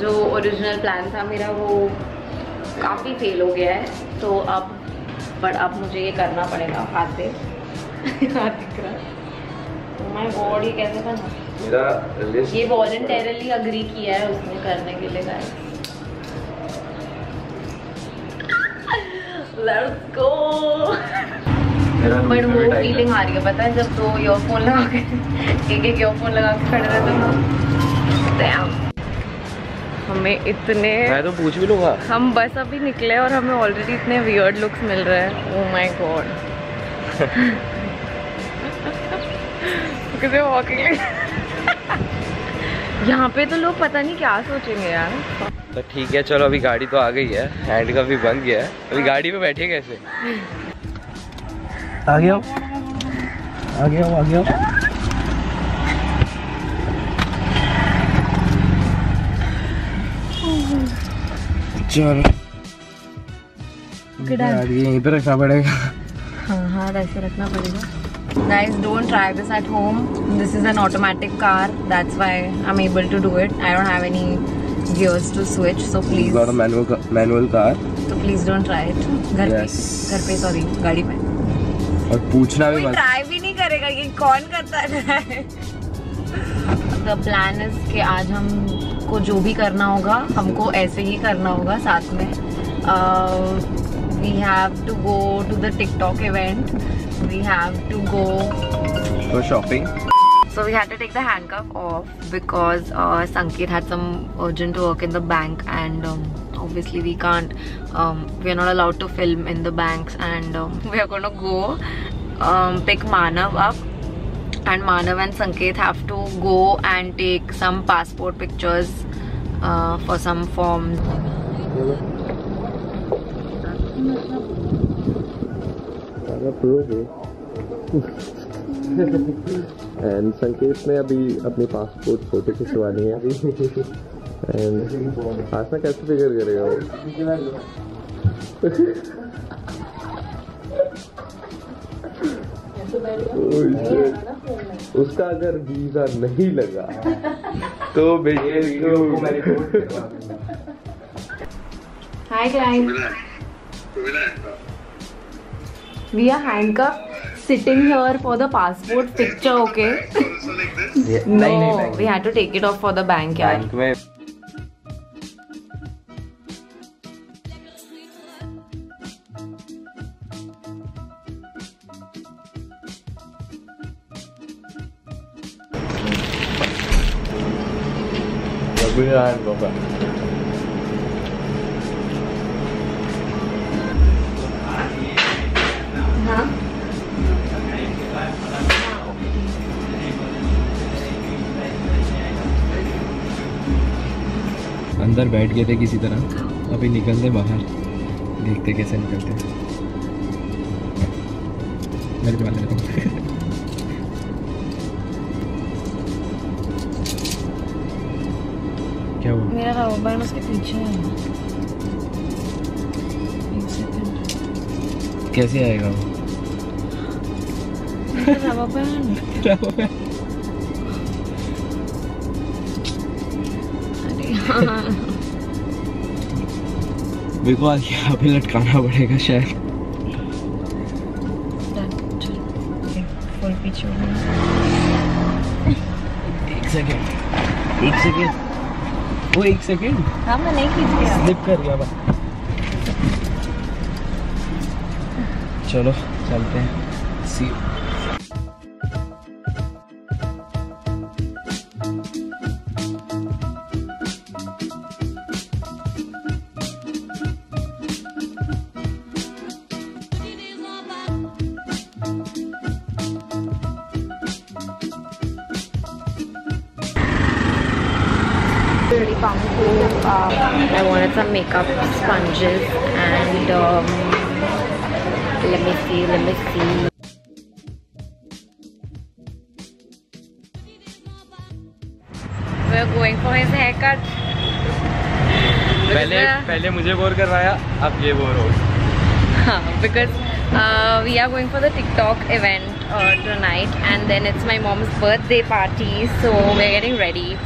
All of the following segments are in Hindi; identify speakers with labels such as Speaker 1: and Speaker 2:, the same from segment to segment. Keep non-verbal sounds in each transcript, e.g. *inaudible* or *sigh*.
Speaker 1: जो ओरिजिनल प्लान था मेरा वो काफ़ी फेल हो गया है। तो अब बट अब मुझे ये करना पड़ेगा हाथ से। हाथ दिख रहा माय गॉड ये कैसे बना
Speaker 2: मेरा
Speaker 1: ये वॉलंटरली अग्री किया है उसने करने के लिए गाइस लेट्स गो बट वो फीलिंग आ रही है पता है जब दो ईयरफोन लगा के एक एक ईयरफोन लगा के खड़े रहते हैं. हमें इतने
Speaker 2: मैं तो पूछ भी लूँगा।
Speaker 1: हम बस अभी निकले और हमें ऑलरेडी इतने वियर्ड लुक्स मिल रहे हैं। ओह माय गॉड किसे वॉकिंग यहाँ पे तो लोग पता नहीं क्या सोचेंगे यार।
Speaker 2: तो ठीक है चलो अभी गाड़ी तो आ गई है। हैंड का भी बन गया है। अभी गाड़ी में बैठे कैसे? आ गया आ गया आ गया चलो गाड़ी यहीं पे रखना पड़ेगा
Speaker 1: हाँ हाथ ऐसे रखना पड़ेगा Guys, don't try this at home. This is an automatic car. That's why I'm able to do it. I don't have any gears to switch, so please,
Speaker 2: got manual manual car
Speaker 1: so please don't try it. घर
Speaker 2: yes.
Speaker 1: पे, घर पे sorry, गाड़ी में.
Speaker 2: और पूछना भी मत
Speaker 1: ट्राई भी नहीं करेगा ये कौन करता है द प्लान इज़ कि आज हमको जो भी करना होगा हमको ऐसे ही करना होगा साथ में we have to go to the TikTok event we have to go
Speaker 2: to shopping
Speaker 1: So we had to take the handcuff off because uh, Sanket had some urgent work in the bank and um, obviously we can't, um, we are not allowed to film in the banks and um, we are going to go um, pick Manav up and Manav and Sanket have to go and take some passport pictures uh, for some forms.
Speaker 2: And Sanket ने अभी अपनी पासपोर्ट फ़ोटो खिंचवानी है एंड आसना कैसे फिगर करेगा उसका अगर वीज़ा नहीं लगा तो
Speaker 1: भेजिए we are handcuff sitting here for the passport picture okay no we had to take it off for the bank यार
Speaker 2: में Kebenaran bapak.
Speaker 1: हाँ।
Speaker 2: अंदर बैठ गए थे किसी तरह। अभी निकलते बाहर। देखते कैसे निकलते मेरे पे क्या हुआ?
Speaker 1: मेरा रबर बैंड उसके पीछे है।
Speaker 2: कैसे आएगा वो?
Speaker 1: रबर बैंड
Speaker 2: मेरे को आज यहाँ पे लटकाना पड़ेगा शायद।
Speaker 1: पीछे
Speaker 2: एक सेकेंड एक सेकेंड वो एक सेकेंड
Speaker 1: हाँ मैं नहीं खींच गया
Speaker 2: स्लिप कर गया बस। चलो चलते हैं। सी
Speaker 1: really pumped. Um, I wanted some makeup sponges and um, let me see, let me see. We're going for his haircut.
Speaker 2: पहले पहले मुझे बोर करवाया अब ये बोर हो *laughs*
Speaker 1: because uh, we are going for the TikTok event uh, tonight and then it's my mom's birthday party so we're getting ready.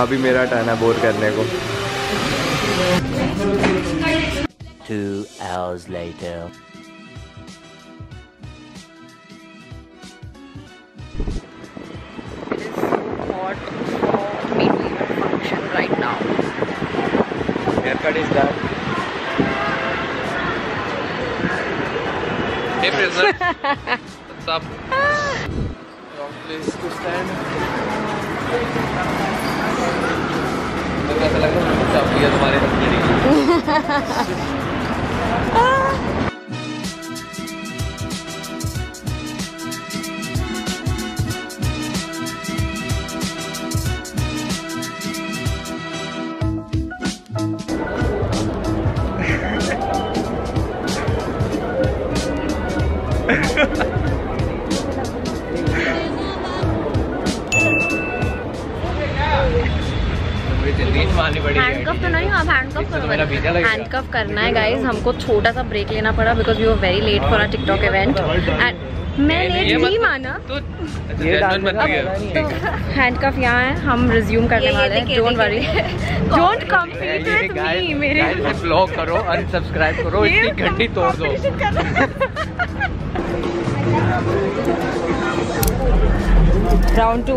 Speaker 2: अभी मेरा टर्न है बोर करने को
Speaker 3: Two hours later.
Speaker 1: It is so hot for me to even function right now.
Speaker 2: Haircut is done. Hey prisoner, what's up? Wrong place to stand. तुम्हारे हथेली की। मुझे मारनी पड़ेगी
Speaker 1: हैंडकफ तो नहीं आप हैंडकफ
Speaker 2: तो लगेगा।
Speaker 1: हैंडकफ करना है गाइस हमको छोटा सा ब्रेक लेना पड़ा because we were very late for our TikTok event and मैं लेट नहीं माना।
Speaker 2: तो करिए
Speaker 1: हैंडकफ यहाँ है हम रिज्यूम करने वाले हैं। Don't worry
Speaker 2: don't
Speaker 1: compete
Speaker 2: with
Speaker 1: me मेरे
Speaker 2: गाइस ब्लॉक करो अनसब्सक्राइब करो इतनी घंटी तोड़ दो।
Speaker 1: Round two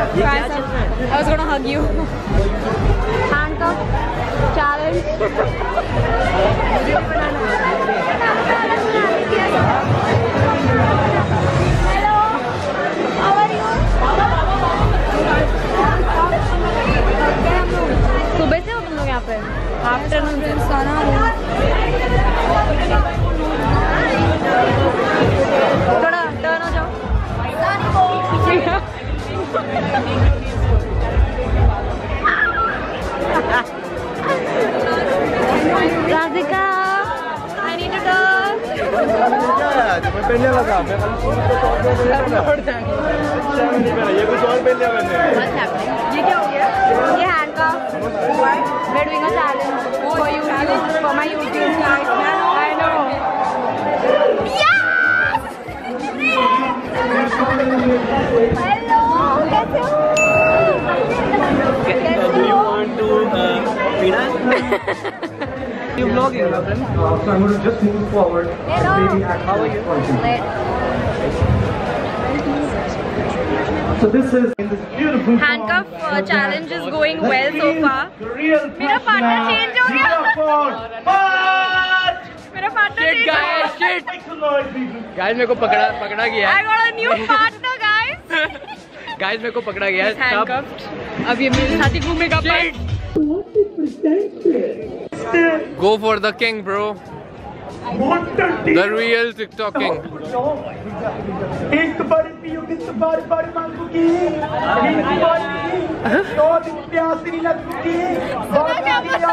Speaker 1: some. I was gonna hug you. Handcuff challenge. Hello. How are you? सुबह से हो तुम लोग यहाँ पे आफ्टरनून से Radhika I need to turn ये क्या हो गया ये हैंड का we're doing a challenge for YouTube for my YouTube I know
Speaker 4: hello vlogging, my friend?
Speaker 5: So I'm going to just move forward.
Speaker 1: Hello.
Speaker 4: How are you?
Speaker 5: So this is in this beautiful
Speaker 1: Handcuff uh,
Speaker 5: uh,
Speaker 1: challenge is going well so far.
Speaker 5: the real
Speaker 1: मेरा partner change हो गया।
Speaker 5: Singapore. But
Speaker 1: मेरा पार्टनर
Speaker 2: Shit, guys, shit. गाइस मेरे को पकड़ा पकड़ा गया
Speaker 1: I got a new partner guys
Speaker 2: guys मेरे को पकड़ा गया है
Speaker 1: handcuffed अब ये मेरे साथ ही घूमेगा पर
Speaker 2: go for the king
Speaker 5: bro
Speaker 2: the real TikTok king
Speaker 5: एक बार पियो तो बार बार मांगूँगी? एक बार पी, दो दिन प्यास नहीं लगती बार बार पियो,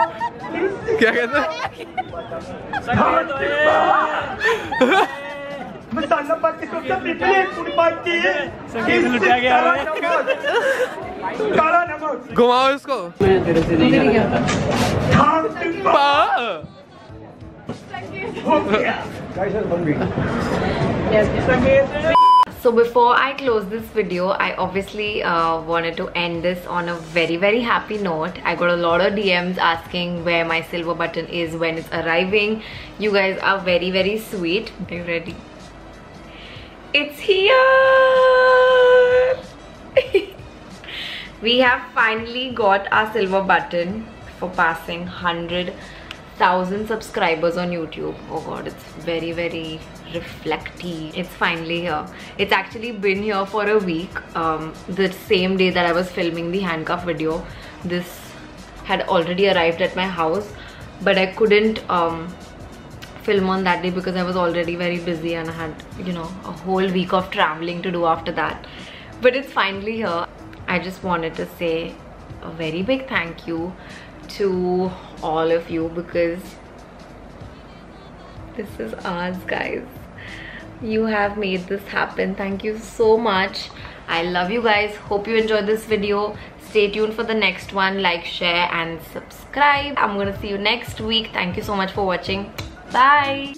Speaker 5: इस
Speaker 2: क्या कहते? हैं
Speaker 5: मसाला पाके तो सब निकले पूरी बात की संगीत लुटा गया काला नमक
Speaker 2: घुमाओ इसको
Speaker 5: खान सिंह
Speaker 2: पा
Speaker 5: हो गया
Speaker 1: So before I close this video, I obviously uh, wanted to end this on a very very happy note. I got a lot of DMs asking where my silver button is, when it's arriving. You guys are very very sweet. Are you ready? It's here! *laughs* we have finally got our silver button for passing 100 thousand subscribers on YouTube. Oh god, it's very very reflecty. It's finally here. It's actually been here for a week. Um, the same day that I was filming the handcuff video, this had already arrived at my house, but I couldn't um, film on that day because I was already very busy and I had, you know, a whole week of traveling to do after that. But it's finally here. I just wanted to say a very big thank you to all of you because this is ours guys. You have made this happen. Thank you so much. I love you guys. Hope you enjoyed this video. Stay tuned for the next one. Like share and subscribe. I'm gonna see you next week. Thank you so much for watching bye